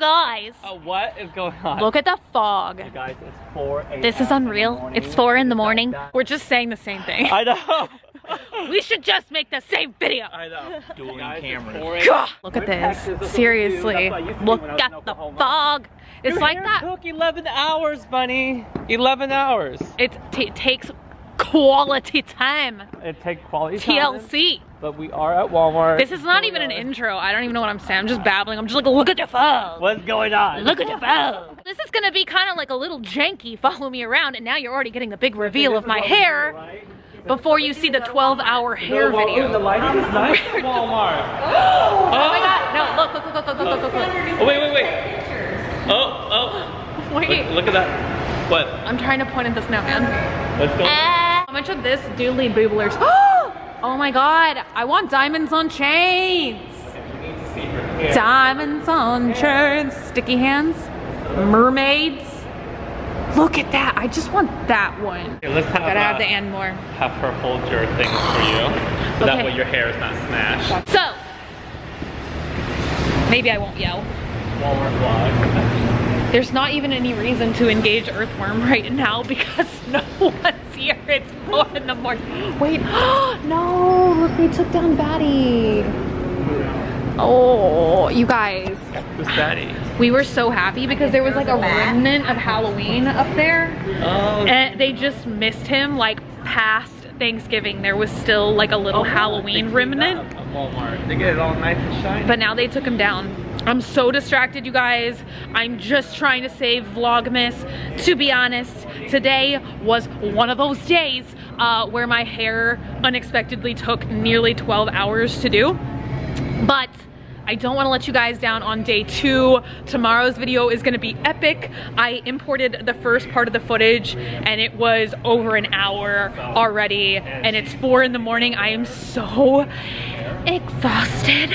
guys. Uh, what is going on? Look at the fog. Hey guys, it's 4 a.m. This is unreal. It's four in the morning. We're just saying the same thing. I know. We should just make the same video. I know. Dueling Guys, it's cameras. God, Look at We're in Texas, this. Seriously. we do. That's what I used to do Look when I was in at the fog. It's Your like that. took 11 hours, bunny. 11 hours. It t- takes quality time. It takes quality time, TLC but we are at Walmart. This is not even an intro. I don't even know what I'm saying. I'm just babbling. I'm just like, look at the phone. What's going on? Look at the phone. This is gonna be kind of like a little janky follow me around and now you're already getting a big reveal of my hair. Right? Before you see the 12 hour hair video. The lighting is nice at Walmart. Oh, oh my god, no, look, look, look, look, look, look, look. Oh, wait, wait, wait. Oh, oh. Wait. Look, look at that. What? I'm trying to point at the snowman. Let's go. Eh. How much of this doodly booblers? Oh! My god, I want diamonds on chains. Diamonds on chains. Sticky hands. Mermaids. Look at that. I just want that one. Here, let's have, Gotta have uh, the and more. have her hold your things for you. So that way your hair is not smashed. So, maybe I won't yell. Walmart vlog. There's not even any reason to engage Earthworm right now because no one's here. It's four in the morning. Wait, no, look, they took down Batty. Oh, you guys, Who's Daddy? we were so happy because there was like a remnant of Halloween up there Oh, and they just missed him like past Thanksgiving. There was still like a little oh, Halloween remnant. At Walmart. They get it all nice and shiny. but now they took him down. I'm so distracted, you guys. I'm just trying to save Vlogmas. To be honest, today was one of those days uh, where my hair unexpectedly took nearly 12 hours to do. But I don't want to let you guys down on day two. Tomorrow's video is going to be epic. I imported the first part of the footage and it was over an hour already and it's four in the morning. I am so exhausted.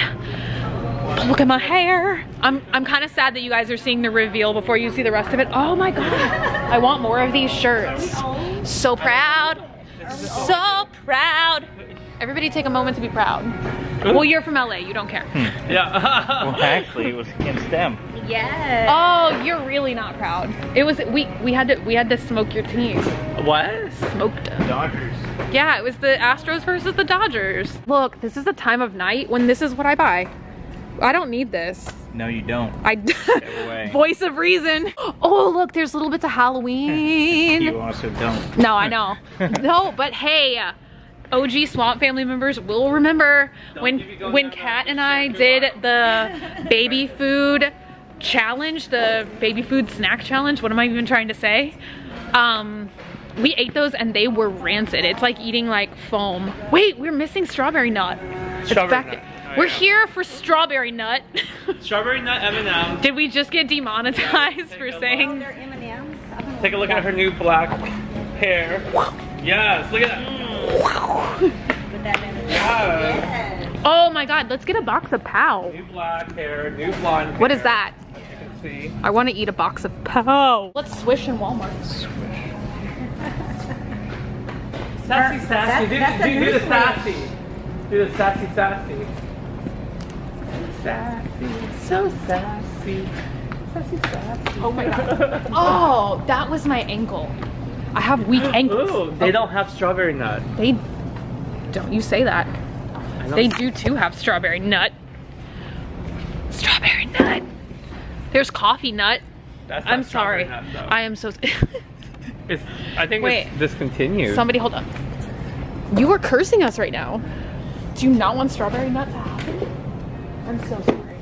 Look at my hair. I'm, I'm kind of sad that you guys are seeing the reveal before you see the rest of it. Oh my God. I want more of these shirts. So proud. So proud. Everybody take a moment to be proud. Well, you're from LA. You don't care. Hmm. yeah. Well, actually, it was against them. Yes. Oh, you're really not proud. It was we we had to we had to smoke your team. what? Smoked them. Dodgers. Yeah, it was the Astros versus the Dodgers. Look, this is the time of night when this is what I buy. I don't need this. No, you don't. I voice of reason. Oh, look, there's little bits of Halloween. You also don't. No, I know. no, but hey, OG Swamp family members will remember when you go when Kat and I did the baby food challenge, the baby food snack challenge. What am I even trying to say? Um, we ate those and they were rancid. It's like eating like foam. Wait, we're missing strawberry nut. It's back- nut. Oh, we're yeah. here for strawberry nut. Strawberry nut M&M. Did we just get demonetized for saying? They're M&Ms. Take a look at her new black hair. Yes, look at that. Put that in. Yes. Oh my god, let's get a box of pow. New black hair, new blonde hair. What is that? You can see. I want to eat a box of pow. Let's swish in Walmart. Swish. Sassy, sassy. Do, that's a do, do the sassy. Do the sassy, sassy. Sassy, so sassy. Sassy, sassy. Oh my god. Oh, that was my ankle. I have weak ankles. Ooh, they don't have strawberry nut. They don't you say that. They do too have strawberry nut. Strawberry nut. There's coffee nut. That's I'm sorry. Nut. I am so It's, I think Wait. it's discontinued. Somebody hold up. You are cursing us right now. Do you not want strawberry nut to happen? I'm so sorry.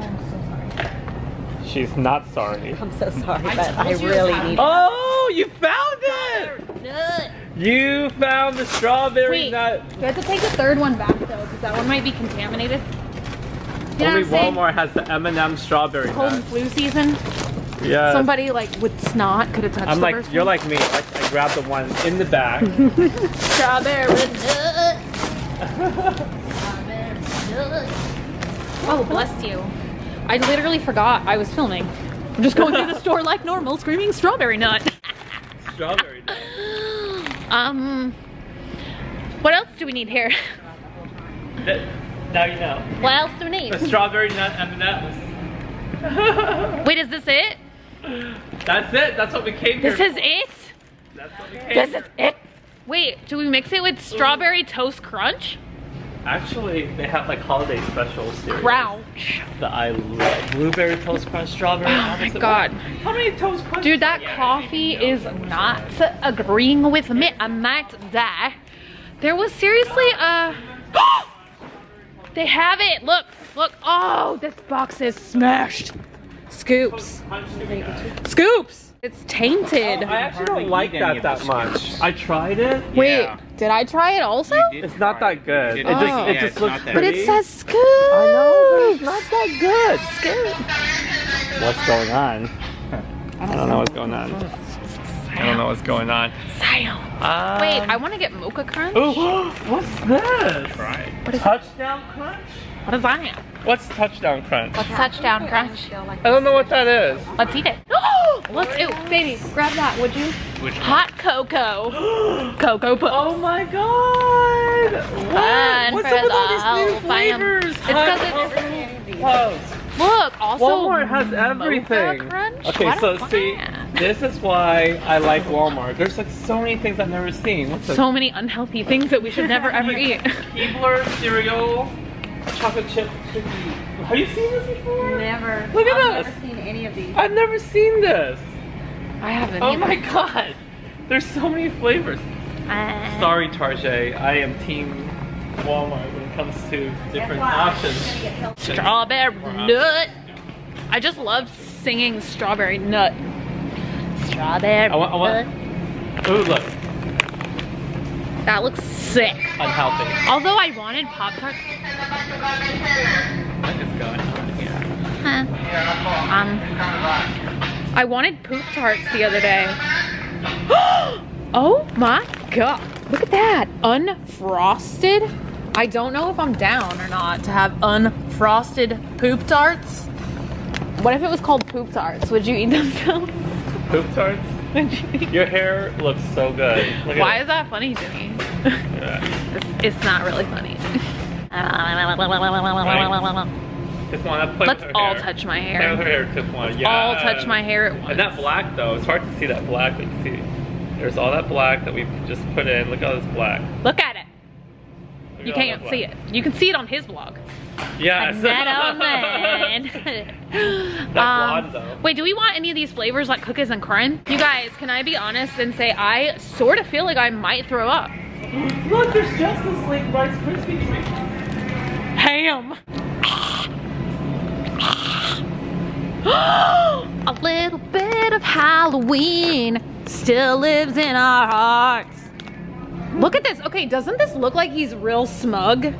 I'm so sorry. She's not sorry. I'm so sorry, but told I really it's need Oh, you found it! Nut. You found the strawberry Wait, nut. you have to take the third one back though, because that one might be contaminated. You know Only what I'm saying? Walmart has the M&M strawberry Cold nut. and flu season. Yeah. Somebody like with snot could have touched I'm the like, first you're one. like me. I, I grabbed the one in the back. strawberry nut. strawberry nut. Oh, bless you. I literally forgot I was filming. I'm just going through the store like normal, screaming strawberry nut. strawberry nut. um, what else do we need here? Now you know. What else do we need? The strawberry nut M&M's. Wait, is this it? That's it. That's what we came here. This is it? That's what we came This here. is it? Wait, do we mix it with strawberry toast crunch? Actually, they have like holiday special cereal. Crouch. That I love. Blueberry toast crunch, strawberry. Oh my god. How many toast crunch? Dude, that coffee is not agreeing with me. I might die. There was seriously a... they have it. Look, look. Oh, this box is smashed. Scoops. Scoops. It's tainted. I actually don't like that that much. I tried it. Wait, Yeah. did I try it also? It's not that good. You It did just try it just looks not that But it says Scoops. I know, but it's not that good. Scoops. What's going on? I don't know what's going on. I don't know what's going on. Silence. Um, Wait, I want to get mocha crunch. Oh, what's this? Try it. What is Touchdown crunch? What is that? What's touchdown crunch? What's touchdown crunch? I don't know what that is. Let's eat it. Let's ew, baby, grab that, would you? Which one? Hot cocoa. cocoa puffs. Oh my god! Fun What's up with all the these new flavors? It's 'cause Hot it's- cocoa puffs. Look, also Walmart has everything. crunch. Okay, What so a see, this is why I like Walmart. There's like so many things I've never seen. What's this? So many unhealthy things that we should never ever eat. Keebler cereal, chocolate chip cookie. Have you seen this before? Never. Look at I've us. never seen any of these. I've never seen this. I haven't. Oh either. my god. There's so many flavors. Uh, Sorry, Tarjay. I am team Walmart when it comes to different options. Strawberry nut. I just love singing strawberry nut. Strawberry I want, I nut. Ooh, look. That looks sick. Unhealthy. Although I wanted Pop Tarts. What is going on here? Um, I wanted Poop Tarts the other day. oh my god. Look at that. Unfrosted. I don't know if I'm down or not to have unfrosted Poop Tarts. What if it was called Poop Tarts? Would you eat them still? Poop tarts? Would you eat- Your hair looks so good. Look Why is that funny to me? It's, it's not really funny. Play Let's with her all hair. touch my Play with her hair. hair. Yeah. All touch my hair at once. And that black though, it's hard to see that black. But you see, there's all that black that we just put in. Look at all this black. Look at it. Look You at can't see it. You can see it on his vlog. Yes. That old man. That um, blonde, though. Wait, do we want any of these flavors like cookies and crunch? You guys, can I be honest and say I sort of feel like I might throw up? Look, there's Justice League Rice Krispie treat. Ham. A little bit of Halloween still lives in our hearts. Look at this. Okay, doesn't this look like he's real smug?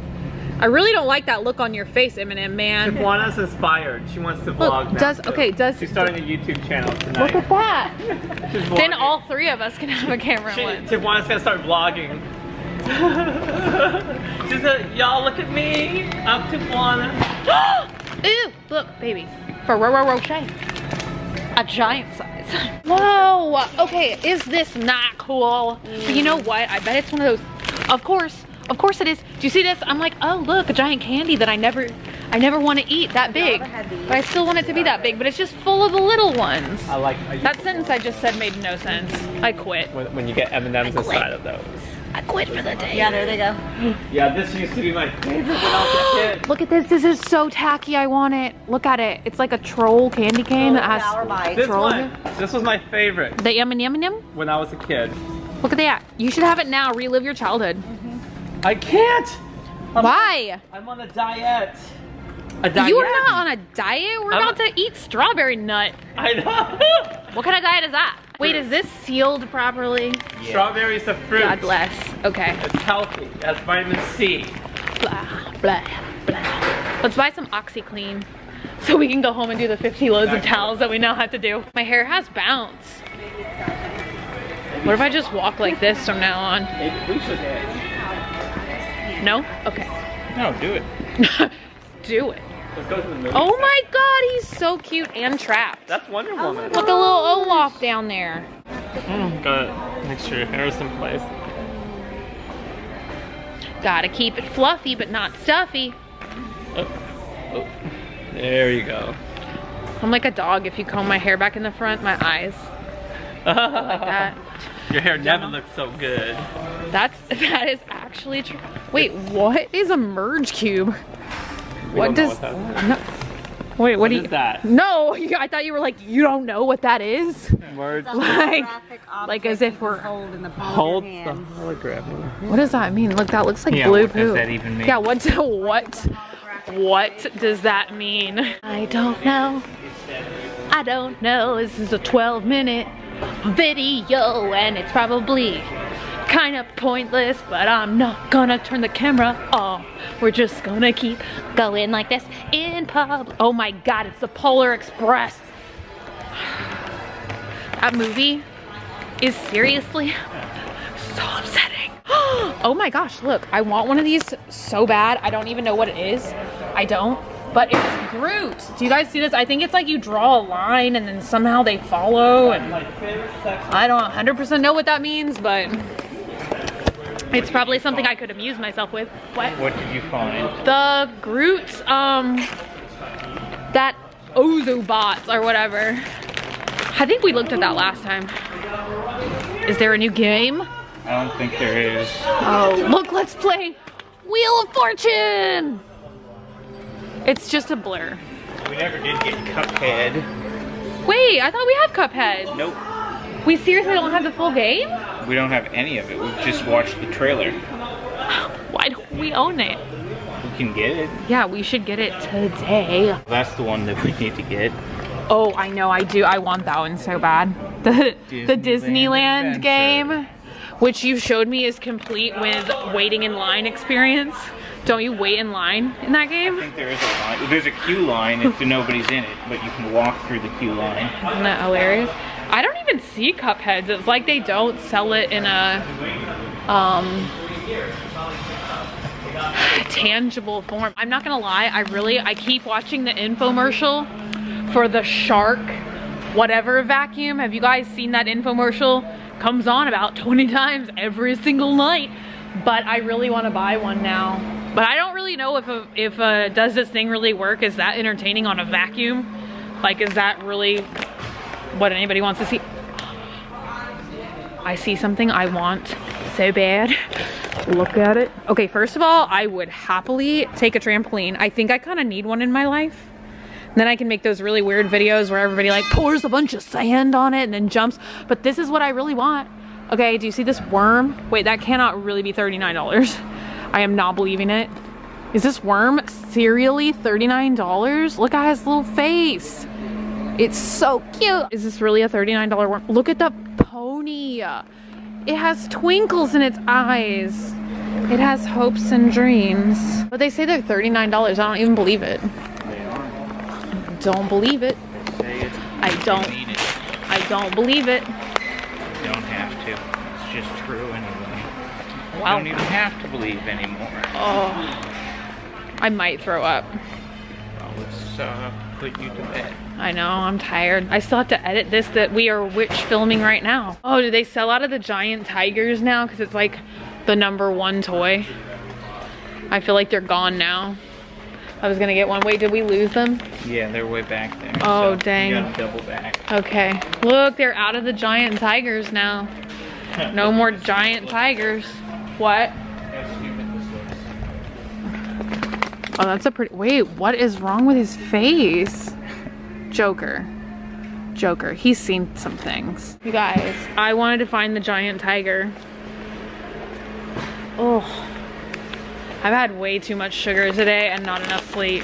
I really don't like that look on your face, M&M man. Tijuana's inspired. She wants to vlog now. does- too. okay, does- She's starting a YouTube channel tonight. Look at that. Then all three of us can have a camera She, lens. Tijuana's gonna start vlogging. Y'all look at me. I'm Tijuana. Ew, look, baby. Ferrero Rocher. A giant size. Whoa, okay, is this not cool? But you know what? I bet it's one of those, of course, of course it is. Do you see this? I'm like, oh look, a giant candy that I never, I never want to eat that big. But I still want it to be that big, but it's just full of the little ones. I like That sentence I just said made no sense. I quit. when, when you get M&Ms inside of those. I quit for the day. Yeah, there they go. Yeah, this used to be my favorite when I was a kid. Look at this. This is so tacky. I want it. Look at it. It's like a troll candy cane that has bite. This troll one, this was my favorite The M&M? and yum. when I was a kid. Look at that. You should have it now. Relive your childhood. I can't. Why? I'm on a diet. A diet. You are not on a diet. We're I'm about a- to eat strawberry nut. I know. What kind of diet is that? Wait, is this sealed properly? Strawberry is a fruit. God bless. Okay. It's healthy. It has vitamin C. Blah, blah, blah. Let's buy some OxiClean so we can go home and do the 50 loads of towels that we now have to do. My hair has bounce. What if I just walk like this from now on? Maybe we should No? Okay. No, do it. do it. Let's go to the movie. Oh my god, he's so cute and trapped. That's Wonder Woman. Look, a little Olaf down there. Mm, gotta make sure your hair is in place. Gotta keep it fluffy but not stuffy. Oh. Oh. There you go. I'm like a dog. If you comb my hair back in the front, my eyes like that. Your hair never looks so good. That's that is actually true. Wait, what is a merge cube? What does what no? Wait, what, What do is you? that? No, you- I thought you were like you don't know what that is. Word. Like, like as if we're. hold in the palm Hold of the your hand. hologram. What does that mean? Look, that looks like Yeah, blue what does poo. that even mean? Yeah, what? What? What does that mean? I don't know. I don't know. This is a 12 minute video and it's probably kind of pointless, but I'm not gonna turn the camera off. We're just gonna keep going like this in public. Oh my god, it's the Polar Express. That movie is seriously so upsetting. oh my gosh, look, I want one of these so bad. I don't even know what it is. I don't. But it's Groot. Do you guys see this? I think it's like you draw a line and then somehow they follow and. I don't 100% know what that means, but it's probably something I could amuse myself with. What? What did you find? The Groot, um, that Ozobots or whatever. I think we looked at that last time. Is there a new game? I don't think there is. Oh, look, let's play Wheel of Fortune. It's just a blur. We never did get Cuphead. Wait, I thought we had Cuphead. Nope. We seriously don't have the full game? We don't have any of it. We've just watched the trailer. Why don't we own it? We can get it. Yeah, we should get it today. That's the one that we need to get. Oh, I know, I do. I want that one so bad. The the Disneyland Disneyland game, which you showed me is complete with waiting in line experience. Don't you wait in line in that I game? think there is a line. There's a queue line if nobody's in it, but you can walk through the queue line. Isn't that hilarious? I don't even see Cupheads. It's like they don't sell it in a um tangible form. I'm not gonna lie, I really I keep watching the infomercial for the shark whatever vacuum. Have you guys seen that infomercial? Comes on about 20 times every single night. But I really want to buy one now. But I don't really know if a, if a, does this thing really work? Is that entertaining on a vacuum? Like, is that really what anybody wants to see? I see something I want so bad. Look at it. Okay, first of all, I would happily take a trampoline. I think I kind of need one in my life. Then I can make those really weird videos where everybody like pours a bunch of sand on it and then jumps. But this is what I really want. Okay, do you see this worm? Wait, that cannot really be $39. I am not believing it. Is this worm serially $39? Look at his little face. It's so cute. Is this really a $39 worm? Look at the pony. It has twinkles in its eyes. It has hopes and dreams. But they say they're $39. I don't even believe it. They are. Don't believe it. Say it. I don't. Mean it. I don't believe it. You don't have to. It's just true anyway. You don't even have to believe anymore. Oh. I might throw up. Well, let's uh, put you to bed. I know, I'm tired. I still have to edit this that we are witch filming right now. Oh, do they sell out of the giant tigers now? Because it's like the number one toy. I feel like they're gone now. I was gonna get one. Wait, did we lose them? Yeah, they're way back there. Oh, so dang. Double back. Okay. Look, they're out of the giant tigers now. No more giant tigers. What? How stupid this looks. Oh, that's a pretty. Wait, what is wrong with his face? Joker. Joker. He's seen some things. You guys, I wanted to find the giant tiger. Oh. I've had way too much sugar today and not enough sleep.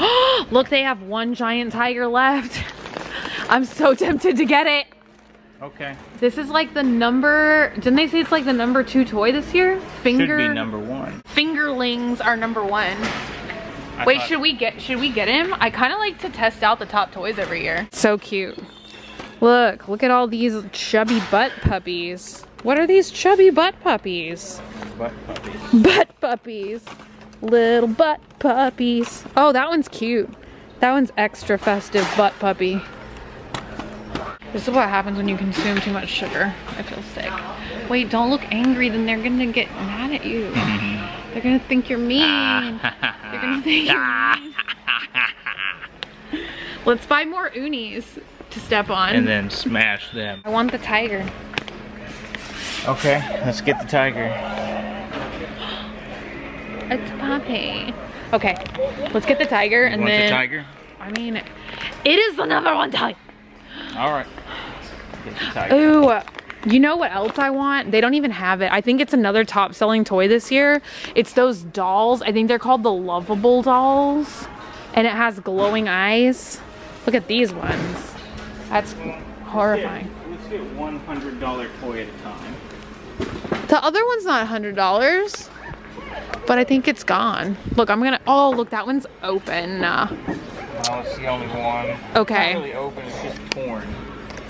Look, they have one giant tiger left. I'm so tempted to get it. Okay. This is like the number. Didn't they say it's like the number two toy this year? Finger. Should be number one. Fingerlings are number one. I Wait, should we get should we get him? I kind of like to test out the top toys every year. So cute. Look, look at all these chubby butt puppies. What are these chubby butt puppies? Butt puppies. Butt puppies. Little butt puppies. Oh, that one's cute. That one's extra festive butt puppy. This is what happens when you consume too much sugar. I feel sick. Wait, don't look angry, then they're gonna get mad at you. They're gonna think you're mean. They're gonna think. Let's buy more unis to step on. and then smash them. I want the tiger. Okay, let's get the tiger. It's Poppy. Okay, let's get the tiger You and then. the tiger? I mean, it is the number one tiger. All right. Get the tiger. Ooh, you know what else I want? They don't even have it. I think it's another top selling toy this year. It's those dolls. I think they're called the Luvabella dolls. And it has glowing eyes. Look at these ones. That's horrifying. Let's get one hundred dollar toy at a time. The other one's not $100. But I think it's gone. Look, I'm gonna, oh, look, that one's open. Uh, Oh, it's the only one. Okay. It's not really open. It's just torn.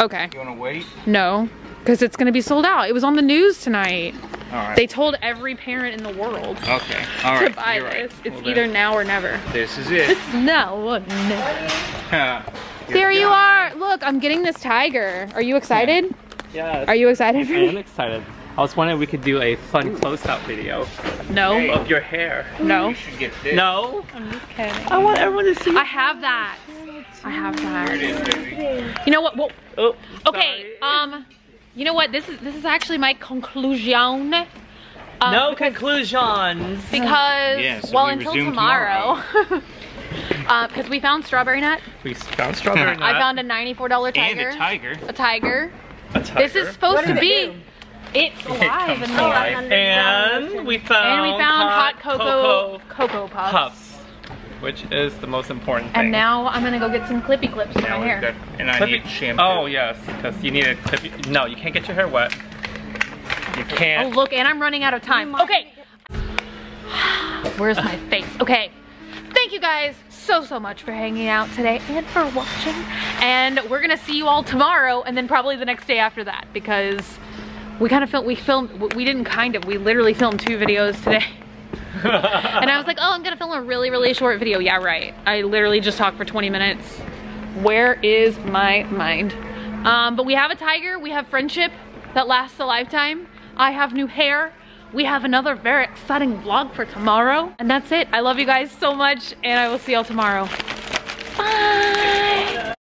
okay, You wanna wait? no, because it's gonna be sold out. It was on the news tonight. All right. They told every parent in the world okay. All to buy you're right. this. It's Well, either then, now or never. This is it. No, no. Good There you are. Look, I'm getting this tiger. Are you excited? Yeah. Are you excited for I am excited. I was wondering if we could do a fun close-up video No. of your hair. No. You should get this. No? I'm just kidding. I want everyone to see. I have that. I have Here it that. is, baby. You know what? Well, Oh, okay. sorry. Um, you know what? This is this is actually my conclusion. Um, no because, conclusions. because Yeah, so well we until resume tomorrow. Because we found strawberry nut. We found strawberry nut. I found a $94 And tiger. a tiger. A tiger. a tiger. This is supposed to be. it It's alive comes and alive. And we found And we found hot cocoa cocoa cocoa puffs. puffs, which is the most important thing. And now I'm gonna go get some clippy clips for Now my hair. got, and I Clip need shampoo. Oh yes, because you need a clip. No, you can't get your hair wet. You can't. Oh look, and I'm running out of time. Okay. Where's my face? Okay. Thank you guys so so much for hanging out today and for watching. And we're gonna see you all tomorrow and then probably the next day after that because we kind of filmed we filmed we didn't kind of we literally filmed two videos today. and I was like, oh, I'm gonna film a really, really short video. Yeah, right. I literally just talked for 20 minutes. Where is my mind? Um, but we have a tiger, we have friendship that lasts a lifetime. I have new hair. We have another very exciting vlog for tomorrow. And that's it. I love you guys so much and I will see y'all tomorrow.